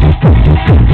Música